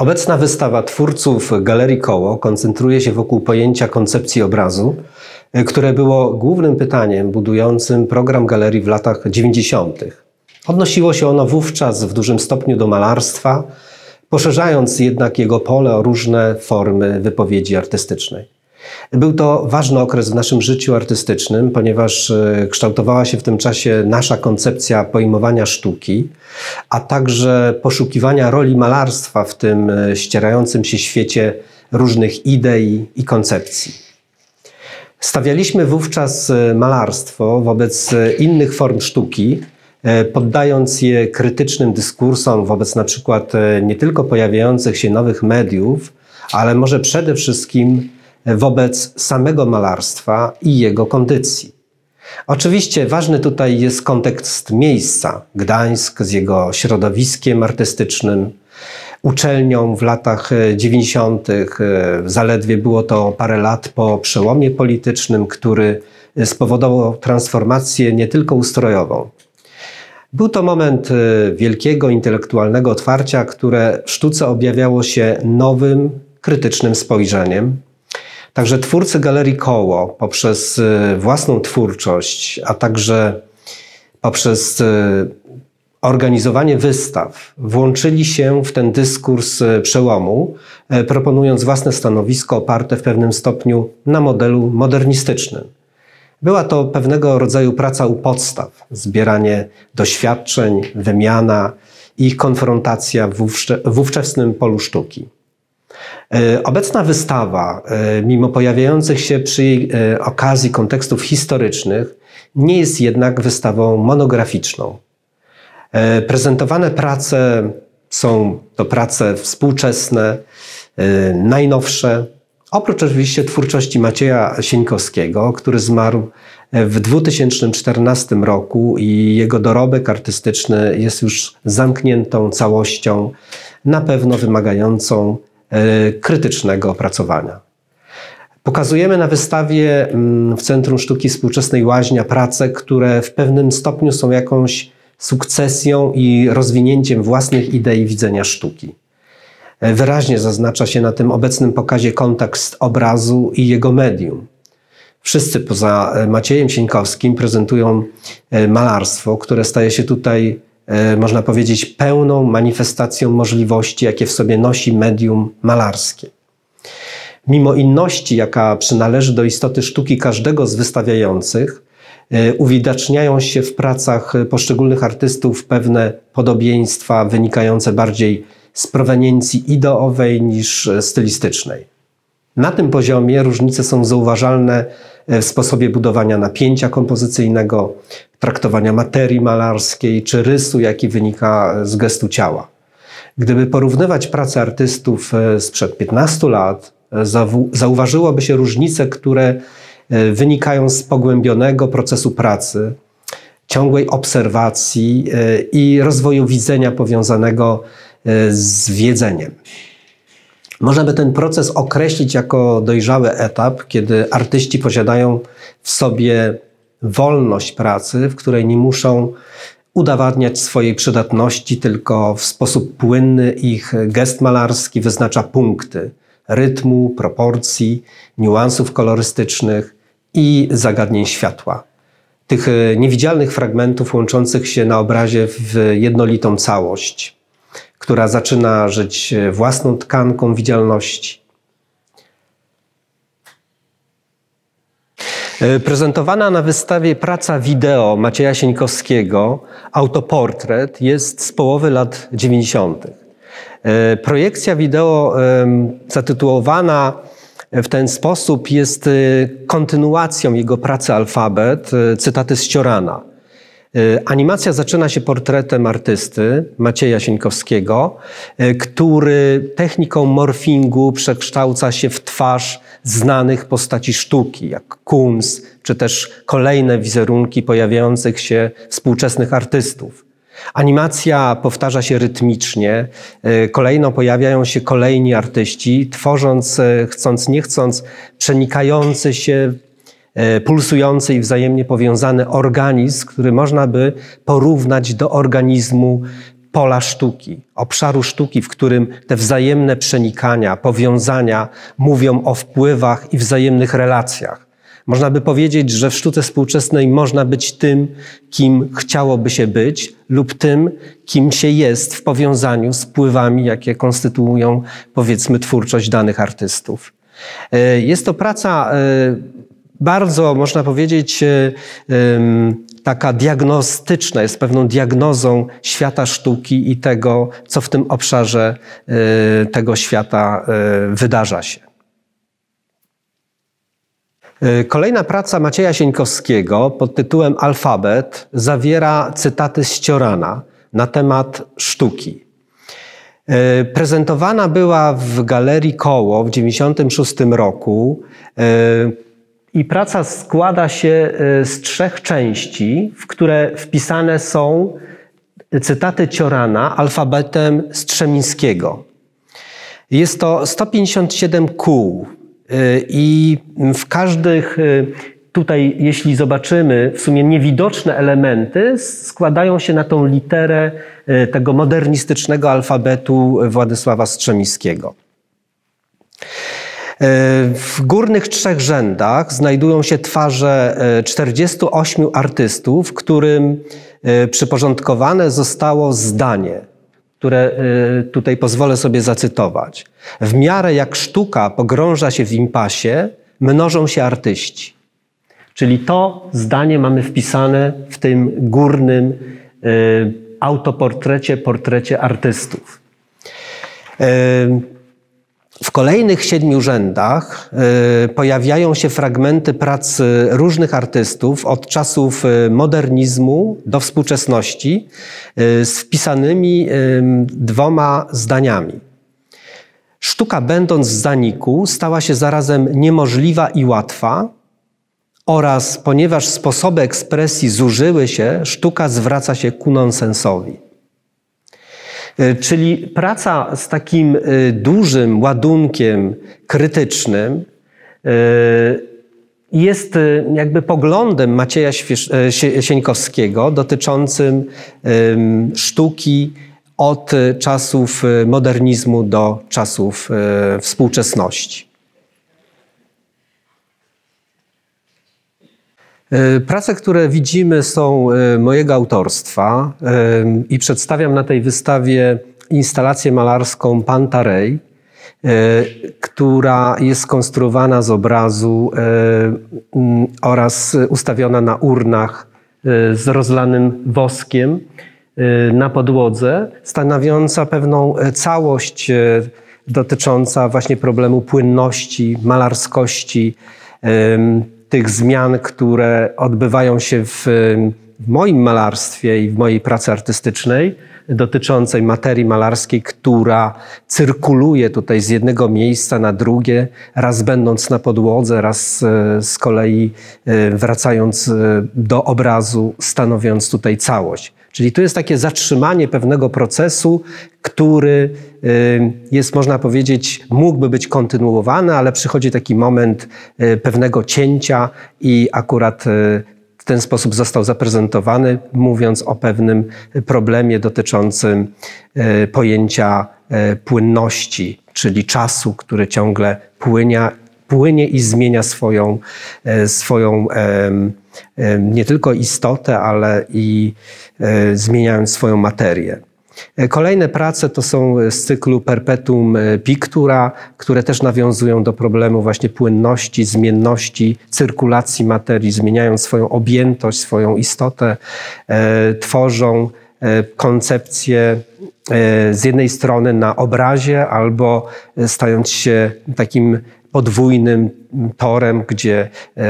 Obecna wystawa twórców Galerii Koło koncentruje się wokół pojęcia koncepcji obrazu, które było głównym pytaniem budującym program galerii w latach 90. Odnosiło się ono wówczas w dużym stopniu do malarstwa, poszerzając jednak jego pole o różne formy wypowiedzi artystycznej. Był to ważny okres w naszym życiu artystycznym, ponieważ e, kształtowała się w tym czasie nasza koncepcja pojmowania sztuki, a także poszukiwania roli malarstwa w tym e, ścierającym się świecie różnych idei i koncepcji. Stawialiśmy wówczas e, malarstwo wobec innych form sztuki, poddając je krytycznym dyskursom wobec na przykład nie tylko pojawiających się nowych mediów, ale może przede wszystkim wobec samego malarstwa i jego kondycji. Oczywiście ważny tutaj jest kontekst miejsca. Gdańsk z jego środowiskiem artystycznym, uczelnią w latach 90. Zaledwie było to parę lat po przełomie politycznym, który spowodował transformację nie tylko ustrojową. Był to moment wielkiego intelektualnego otwarcia, które w sztuce objawiało się nowym, krytycznym spojrzeniem, Także twórcy Galerii Koło poprzez y, własną twórczość, a także poprzez y, organizowanie wystaw włączyli się w ten dyskurs y, przełomu, proponując własne stanowisko oparte w pewnym stopniu na modelu modernistycznym. Była to pewnego rodzaju praca u podstaw, zbieranie doświadczeń, wymiana i konfrontacja w ówczesnym polu sztuki. E, obecna wystawa, e, mimo pojawiających się przy e, okazji kontekstów historycznych, nie jest jednak wystawą monograficzną. Prezentowane prace są to prace współczesne, najnowsze, oprócz oczywiście twórczości Macieja Sieńkowskiego, który zmarł w 2014 roku i jego dorobek artystyczny jest już zamkniętą całością, na pewno wymagającą krytycznego opracowania. Pokazujemy na wystawie mm, w Centrum Sztuki Współczesnej Łaźnia prace, które w pewnym stopniu są jakąś sukcesją i rozwinięciem własnych idei widzenia sztuki. E, wyraźnie zaznacza się na tym obecnym pokazie kontekst obrazu i jego medium. Wszyscy poza e, Maciejem Sieńkowskim prezentują malarstwo, które staje się tutaj E, można powiedzieć, pełną manifestacją możliwości, jakie w sobie nosi medium malarskie. Mimo inności, jaka przynależy do istoty sztuki każdego z wystawiających, e, uwidaczniają się w pracach poszczególnych artystów pewne podobieństwa wynikające bardziej z proweniencji ideowej niż stylistycznej. Na tym poziomie różnice są zauważalne w sposobie budowania napięcia kompozycyjnego, traktowania materii malarskiej czy rysu, jaki wynika z gestu ciała. Gdyby porównywać pracę artystów e, sprzed 15 lat, e, zauważyłoby się różnice, które e, wynikają z pogłębionego procesu pracy, ciągłej obserwacji i rozwoju widzenia powiązanego z wiedzeniem. Można by ten proces określić jako dojrzały etap, kiedy artyści posiadają w sobie wolność pracy, w której nie muszą udowadniać swojej przydatności, tylko w sposób płynny ich gest malarski wyznacza punkty rytmu, proporcji, niuansów kolorystycznych i zagadnień światła. Tych niewidzialnych fragmentów łączących się na obrazie w jednolitą całość która zaczyna żyć własną tkanką widzialności. E, prezentowana na wystawie praca wideo Macieja Sieńkowskiego, autoportret, jest z połowy lat 90. E, projekcja wideo zatytułowana w ten sposób jest e, kontynuacją jego pracy Alfabet, cytaty z Ciorana. E, animacja zaczyna się portretem artysty Macieja Sieńkowskiego, e, który techniką morfingu przekształca się w twarz znanych postaci sztuki, jak Kunz, czy też kolejne wizerunki pojawiających się współczesnych artystów. Animacja powtarza się rytmicznie, e, kolejno pojawiają się kolejni artyści, tworząc, chcąc nie chcąc, przenikający się pulsujący i wzajemnie powiązany organizm, który można by porównać do organizmu pola sztuki, obszaru sztuki, w którym te wzajemne przenikania, powiązania mówią o wpływach i wzajemnych relacjach. Można by powiedzieć, że w sztuce współczesnej można być tym, kim chciałoby się być, lub tym, kim się jest w powiązaniu z wpływami, jakie konstytuują, powiedzmy, twórczość danych artystów. E, jest to praca e, bardzo, można powiedzieć, e, taka diagnostyczna, jest pewną diagnozą świata sztuki i tego, co w tym obszarze tego świata wydarza się. Kolejna praca Macieja Sieńkowskiego pod tytułem Alfabet zawiera cytaty z Ciorana na temat sztuki. E, prezentowana była w Galerii Koło w 1996 roku e, i praca składa się e, z trzech części, w które wpisane są cytaty Ciorana alfabetem Strzemińskiego. Jest to 157 kół i w każdych tutaj, jeśli zobaczymy, w sumie niewidoczne elementy składają się na tą literę e, tego modernistycznego alfabetu Władysława Strzemińskiego. E, w górnych trzech rzędach znajdują się twarze 48 e, artystów, którym przyporządkowane zostało zdanie, które tutaj pozwolę sobie zacytować. W miarę jak sztuka pogrąża się w impasie, mnożą się artyści. Czyli to zdanie mamy wpisane w tym górnym autoportrecie, portrecie artystów. Y, w kolejnych siedmiu rzędach y, pojawiają się fragmenty pracy różnych artystów od czasów modernizmu do współczesności z wpisanymi dwoma zdaniami. Sztuka, będąc w zaniku, stała się zarazem niemożliwa i łatwa, oraz ponieważ sposoby ekspresji zużyły się, sztuka zwraca się ku nonsensowi. E, czyli praca z takim e, dużym ładunkiem krytycznym e, jest jakby poglądem Macieja Sieńkowskiego dotyczącym sztuki od czasów modernizmu do czasów współczesności. Prace, które widzimy, są e, mojego autorstwa e, i przedstawiam na tej wystawie instalację malarską Pantarej, która jest skonstruowana z obrazu oraz ustawiona na urnach z rozlanym woskiem na podłodze, stanowiąca pewną całość dotycząca właśnie problemu płynności, malarskości, tych zmian, które odbywają się w, w moim malarstwie i w mojej pracy artystycznej, dotyczącej materii malarskiej, która cyrkuluje tutaj z jednego miejsca na drugie, raz będąc na podłodze, raz e, z kolei e, wracając e, do obrazu, stanowiąc tutaj całość. Czyli tu jest takie zatrzymanie pewnego procesu, który y, jest, można powiedzieć, mógłby być kontynuowany, ale przychodzi taki moment y, pewnego cięcia i akurat y, w ten sposób został zaprezentowany, mówiąc o pewnym problemie dotyczącym pojęcia płynności, czyli czasu, który ciągle płynie, płynie i zmienia swoją, swoją nie tylko istotę, ale i e, zmieniając swoją materię. E, kolejne prace to są z cyklu Perpetuum Pictura, które też nawiązują do problemu właśnie płynności, zmienności, cyrkulacji materii, zmieniają swoją objętość, swoją istotę, e, tworzą koncepcję z jednej strony na obrazie, albo stając się takim podwójnym torem, gdzie e,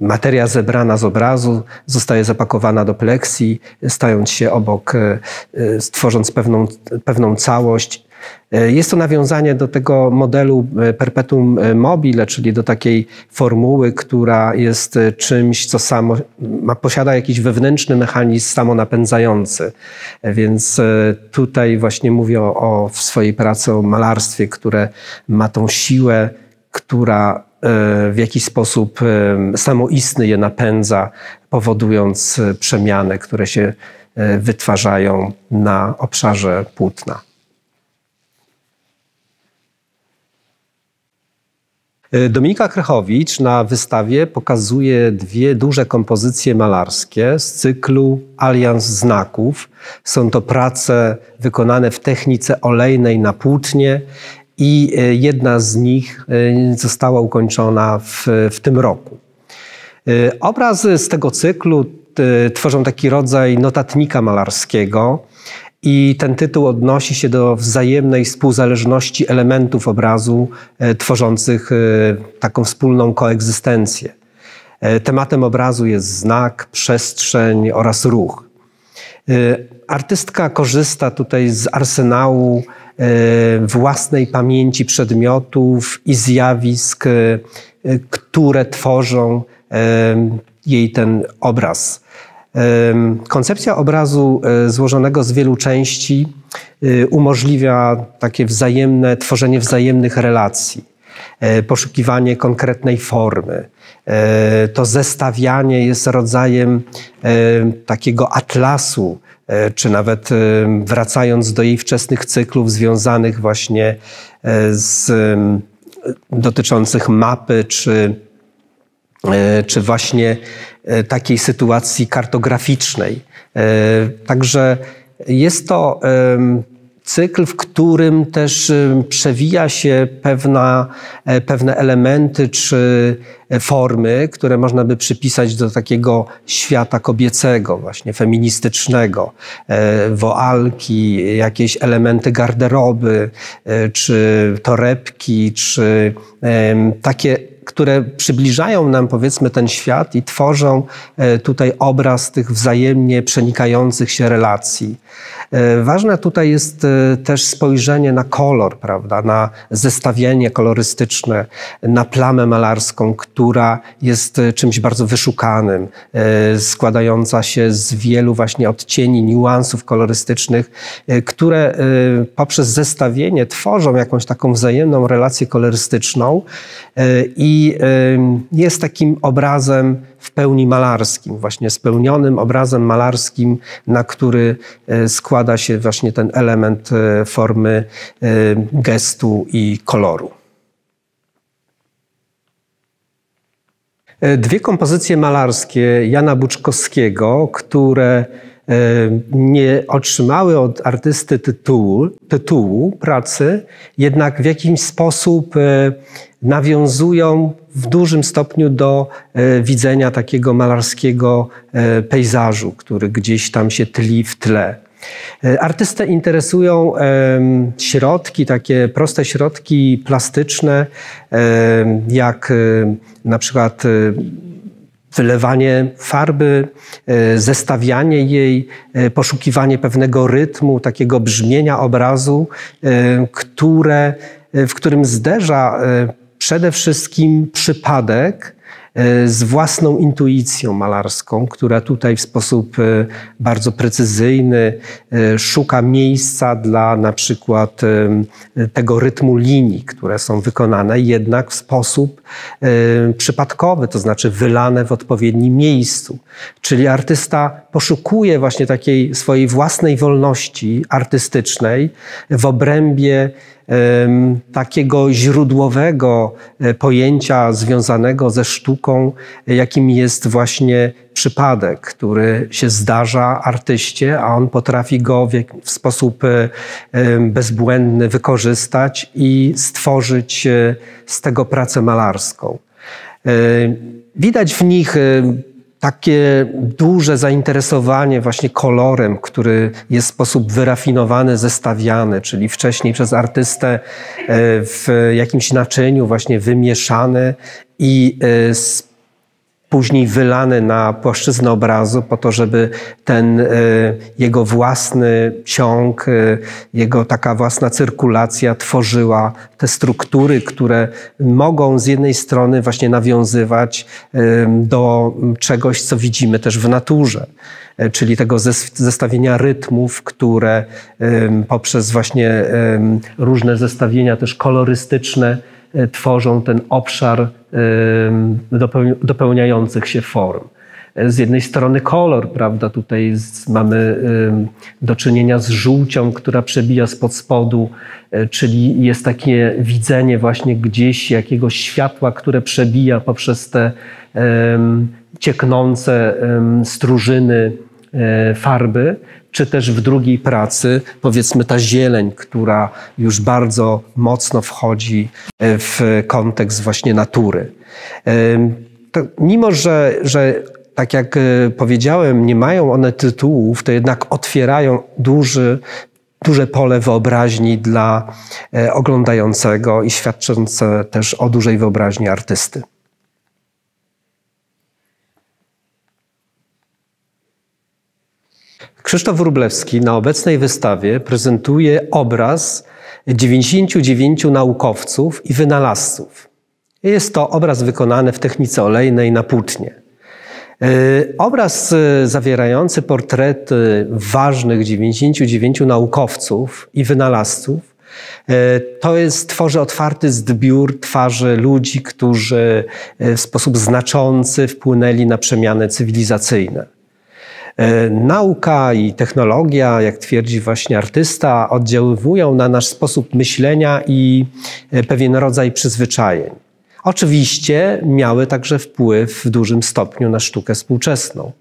materia zebrana z obrazu zostaje zapakowana do pleksji, stając się obok, e, e, stworząc pewną, pewną całość. Jest to nawiązanie do tego modelu perpetuum mobile, czyli do takiej formuły, która jest czymś, co samo ma, posiada jakiś wewnętrzny mechanizm samonapędzający. Więc tutaj właśnie mówię o, o w swojej pracy o malarstwie, które ma tą siłę która e, w jakiś sposób e, samoistny je napędza, powodując e, przemiany, które się wytwarzają na obszarze płótna. Dominika Krechowicz na wystawie pokazuje dwie duże kompozycje malarskie z cyklu Alians Znaków. Są to prace wykonane w technice olejnej na płótnie i e, jedna z nich e, została ukończona w, w tym roku. E, obrazy z tego cyklu tworzą taki rodzaj notatnika malarskiego i ten tytuł odnosi się do wzajemnej współzależności elementów obrazu tworzących taką wspólną koegzystencję. Tematem obrazu jest znak, przestrzeń oraz ruch. Artystka korzysta tutaj z arsenału E, własnej pamięci przedmiotów i zjawisk, e, które tworzą jej ten obraz. Koncepcja obrazu złożonego z wielu części umożliwia takie wzajemne, tworzenie wzajemnych relacji, poszukiwanie konkretnej formy. To zestawianie jest rodzajem takiego atlasu E, czy nawet e, wracając do jej wczesnych cyklów związanych właśnie e, z dotyczących mapy, czy, czy właśnie takiej sytuacji kartograficznej. Także jest to cykl, w którym też y, przewija się pewna, e, pewne elementy czy e, formy, które można by przypisać do takiego świata kobiecego, właśnie feministycznego. E, woalki, jakieś elementy garderoby, czy torebki, czy takie które przybliżają nam, powiedzmy, ten świat i tworzą tutaj obraz tych wzajemnie przenikających się relacji. E, ważne tutaj jest e, też spojrzenie na kolor, prawda, na zestawienie kolorystyczne, na plamę malarską, która jest e, czymś bardzo wyszukanym, składająca się z wielu właśnie odcieni, niuansów kolorystycznych, które poprzez zestawienie tworzą jakąś taką wzajemną relację kolorystyczną i jest takim obrazem, w pełni malarskim, właśnie spełnionym obrazem malarskim, na który e, składa się właśnie ten element e, formy e, gestu i koloru. Dwie kompozycje malarskie Jana Buczkowskiego, które nie otrzymały od artysty tytułu, tytułu pracy, jednak w jakiś sposób nawiązują w dużym stopniu do e, widzenia takiego malarskiego e, pejzażu, który gdzieś tam się tli w tle. E, artystę interesują środki, takie proste środki plastyczne, jak na przykład wylewanie farby, zestawianie jej, poszukiwanie pewnego rytmu, takiego brzmienia obrazu, które, w którym zderza przede wszystkim przypadek e, z własną intuicją malarską, która tutaj w sposób e, bardzo precyzyjny e, szuka miejsca dla na przykład tego rytmu linii, które są wykonane jednak w sposób przypadkowy, to znaczy wylane w odpowiednim miejscu. Czyli artysta poszukuje właśnie takiej swojej własnej wolności artystycznej w obrębie takiego źródłowego e, pojęcia związanego ze sztuką, jakim jest właśnie przypadek, który się zdarza artyście, a on potrafi go w, sposób e, bezbłędny wykorzystać i stworzyć e, z tego pracę malarską. Widać w nich takie duże zainteresowanie właśnie kolorem, który jest w sposób wyrafinowany, zestawiany, czyli wcześniej przez artystę e, w jakimś naczyniu właśnie wymieszany i e, później wylany na płaszczyznę obrazu po to, żeby ten e, jego własny ciąg, e, jego taka własna cyrkulacja tworzyła te struktury, które mogą z jednej strony właśnie nawiązywać e, do czegoś, co widzimy też w naturze czyli tego zestawienia rytmów, które poprzez właśnie różne zestawienia też kolorystyczne tworzą ten obszar dopełniających się form. z jednej strony kolor, prawda? Tutaj mamy do czynienia z żółcią, która przebija spod spodu, e, czyli jest takie widzenie właśnie gdzieś jakiegoś światła, które przebija poprzez te cieknące stróżyny e, farby, czy też w drugiej pracy, powiedzmy ta zieleń, która już bardzo mocno wchodzi e, w kontekst właśnie natury. To, mimo, że, że tak jak e, powiedziałem, nie mają one tytułów, to jednak otwierają duży, duże pole wyobraźni dla e, oglądającego i świadczące też o dużej wyobraźni artysty. Krzysztof Wróblewski na obecnej wystawie prezentuje obraz 99 naukowców i wynalazców. Jest to obraz wykonany w technice olejnej na płótnie. E, obraz e, zawierający portrety ważnych 99 naukowców i wynalazców e, to jest, tworzy otwarty zbiór twarzy ludzi, którzy w sposób znaczący wpłynęli na przemiany cywilizacyjne. Nauka i technologia, jak twierdzi właśnie artysta, oddziaływują na nasz sposób myślenia i pewien rodzaj przyzwyczajeń. Oczywiście miały także wpływ w dużym stopniu na sztukę współczesną.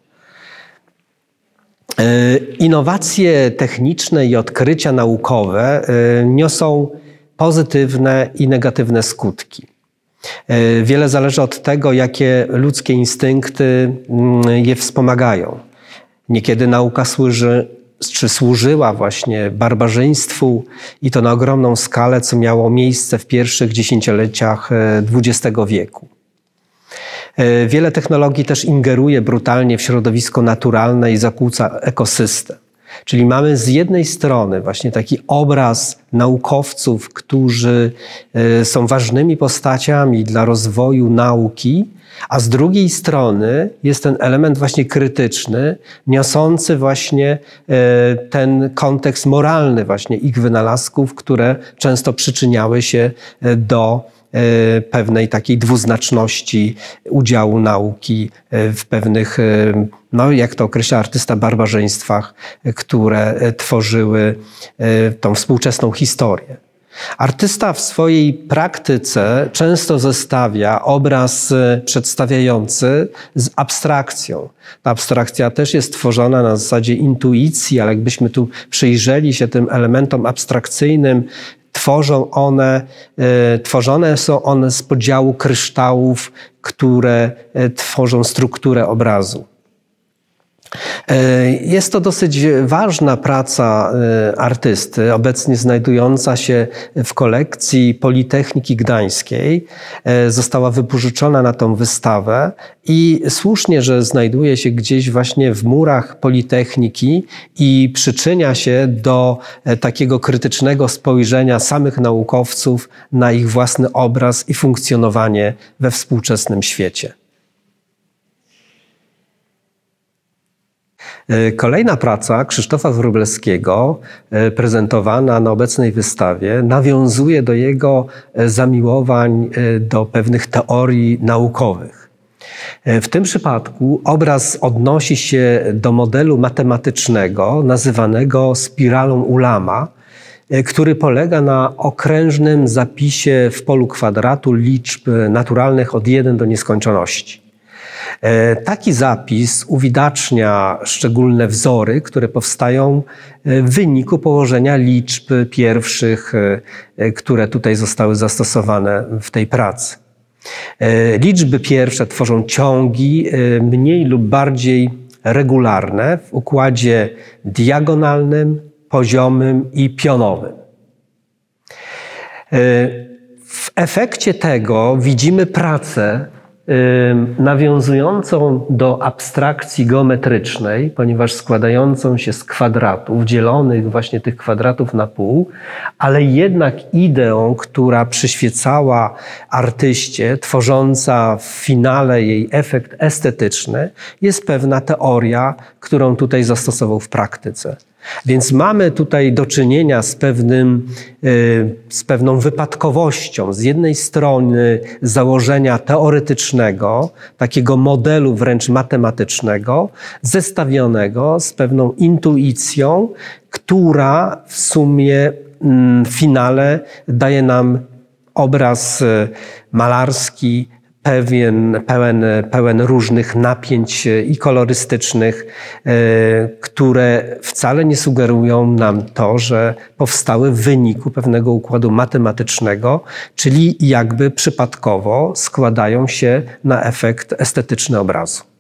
E, innowacje techniczne i odkrycia naukowe e, niosą pozytywne i negatywne skutki. E, wiele zależy od tego, jakie ludzkie instynkty mm, je wspomagają. Niekiedy nauka służy czy służyła właśnie barbarzyństwu i to na ogromną skalę, co miało miejsce w pierwszych dziesięcioleciach XX e, wieku. E, wiele technologii też ingeruje brutalnie w środowisko naturalne i zakłóca ekosystem. Czyli mamy z jednej strony właśnie taki obraz naukowców, którzy e, są ważnymi postaciami dla rozwoju nauki, a z drugiej strony jest ten element właśnie krytyczny, niosący właśnie e, ten kontekst moralny właśnie ich wynalazków, które często przyczyniały się e, do pewnej takiej dwuznaczności udziału nauki w pewnych, no jak to określa artysta, barbarzyństwach, które tworzyły tą współczesną historię. Artysta w swojej praktyce często zestawia obraz e, przedstawiający z abstrakcją. Ta abstrakcja też jest tworzona na zasadzie intuicji, ale jakbyśmy tu przyjrzeli się tym elementom abstrakcyjnym, tworzą one, e, tworzone są one z podziału kryształów, które e, tworzą strukturę obrazu. E, jest to dosyć ważna praca e, artysty, obecnie znajdująca się w kolekcji Politechniki Gdańskiej. E, została wypożyczona na tą wystawę i słusznie, że znajduje się gdzieś właśnie w murach Politechniki i przyczynia się do takiego krytycznego spojrzenia samych naukowców na ich własny obraz i funkcjonowanie we współczesnym świecie. Kolejna praca Krzysztofa Wróblewskiego, e, prezentowana na obecnej wystawie, nawiązuje do jego e, zamiłowań do pewnych teorii naukowych. W tym przypadku obraz odnosi się do modelu matematycznego nazywanego spiralą Ulama, który polega na okrężnym zapisie w polu kwadratu liczb naturalnych od 1 do nieskończoności. E, taki zapis uwidacznia szczególne wzory, które powstają e, w wyniku położenia liczb pierwszych, e, które tutaj zostały zastosowane w tej pracy. Liczby pierwsze tworzą ciągi mniej lub bardziej regularne w układzie diagonalnym, poziomym i pionowym. W efekcie tego widzimy pracę nawiązującą do abstrakcji geometrycznej, ponieważ składającą się z kwadratów, dzielonych właśnie tych kwadratów na pół, ale jednak ideą, która przyświecała artyście, tworząca w finale jej efekt estetyczny, jest pewna teoria, którą tutaj zastosował w praktyce. Więc mamy tutaj do czynienia z, pewnym, z pewną wypadkowością. Z jednej strony założenia teoretycznego, takiego modelu wręcz matematycznego, zestawionego z pewną intuicją, która w sumie w finale daje nam obraz malarski, pewien, pełen, pełen różnych napięć i kolorystycznych, e, które wcale nie sugerują nam to, że powstały w wyniku pewnego układu matematycznego, czyli jakby przypadkowo składają się na efekt estetyczny obrazu.